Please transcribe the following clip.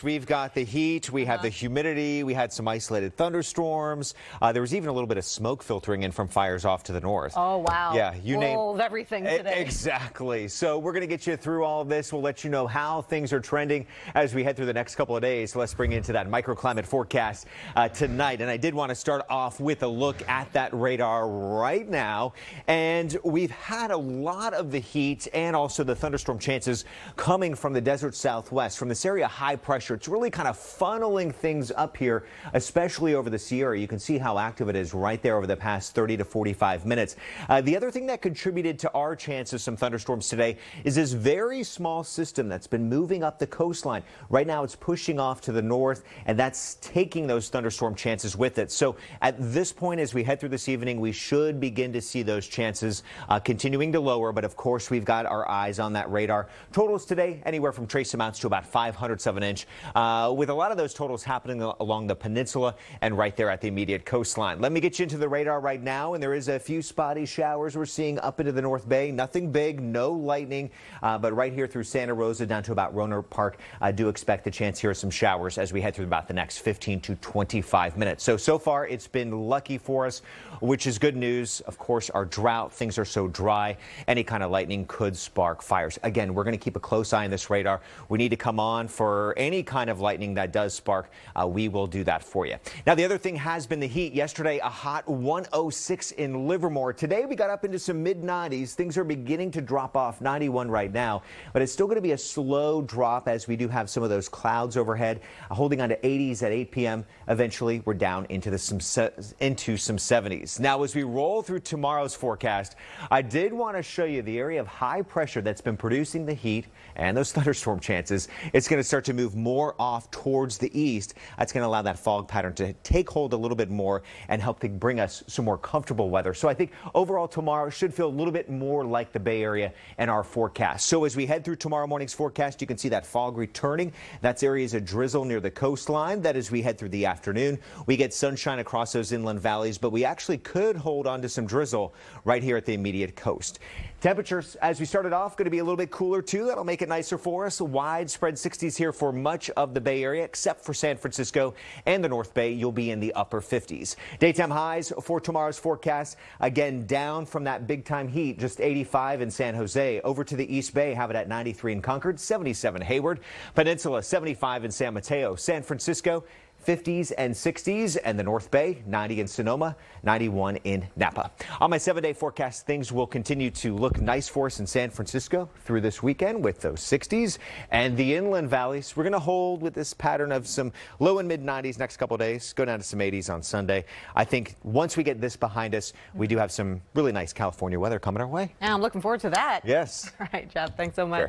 Yes, we've got the heat, we have the humidity, we had some isolated thunderstorms. Uh, there was even a little bit of smoke filtering in from fires off to the north. Oh, wow. Yeah, you name Full of everything today. Exactly. So we're going to get you through all of this. We'll let you know how things are trending as we head through the next couple of days. Let's bring into that microclimate forecast uh, tonight. And I did want to start off with a look at that radar right now. And we've had a lot of the heat and also the thunderstorm chances coming from the desert southwest. From this area, high pressure. It's really kind of funneling things up here, especially over the Sierra. You can see how active it is right there over the past 30 to 45 minutes. Uh, the other thing that contributed to our chance of some thunderstorms today is this very small system that's been moving up the coastline. Right now, it's pushing off to the north, and that's taking those thunderstorm chances with it. So at this point, as we head through this evening, we should begin to see those chances uh, continuing to lower. But of course, we've got our eyes on that radar. Totals today, anywhere from trace amounts to about 500 of an inch, uh, with a lot of those totals happening along the peninsula and right there at the immediate coastline. Let me get you into the radar right now, and there is a few spotty showers we're seeing up into the North Bay. Nothing big, no lightning, uh, but right here through Santa Rosa down to about Rohnert Park, I do expect the chance here of some showers as we head through about the next 15 to 25 minutes. So, so far it's been lucky for us, which is good news. Of course, our drought, things are so dry, any kind of lightning could spark fires. Again, we're going to keep a close eye on this radar. We need to come on for any kind of lightning that does spark. Uh, we will do that for you. Now, the other thing has been the heat. Yesterday, a hot 106 in Livermore. Today, we got up into some mid 90s. Things are beginning to drop off 91 right now, but it's still going to be a slow drop as we do have some of those clouds overhead, uh, holding on to 80s at 8 p.m. Eventually, we're down into the some into some 70s. Now, as we roll through tomorrow's forecast, I did want to show you the area of high pressure that's been producing the heat and those thunderstorm chances. It's going to start to move more off towards the east. That's going to allow that fog pattern to take hold a little bit more and help to bring us some more comfortable weather. So I think overall tomorrow should feel a little bit more like the Bay Area and our forecast. So as we head through tomorrow morning's forecast, you can see that fog returning. That's areas of drizzle near the coastline. That as we head through the afternoon, we get sunshine across those inland valleys, but we actually could hold on to some drizzle right here at the immediate coast. Temperatures, as we started off, going to be a little bit cooler too. That'll make it nicer for us. Widespread 60s here for much of the Bay Area, except for San Francisco and the North Bay. You'll be in the upper 50s. Daytime highs for tomorrow's forecast, again, down from that big time heat, just 85 in San Jose. Over to the East Bay, have it at 93 in Concord, 77 Hayward. Peninsula, 75 in San Mateo. San Francisco, 50s and 60s, and the North Bay, 90 in Sonoma, 91 in Napa. On my seven day forecast, things will continue to look nice for us in San Francisco through this weekend with those 60s. And the inland valleys, we're going to hold with this pattern of some low and mid 90s next couple days, go down to some 80s on Sunday. I think once we get this behind us, we do have some really nice California weather coming our way. Yeah, I'm looking forward to that. Yes. All right, Jeff, thanks so much. Sure.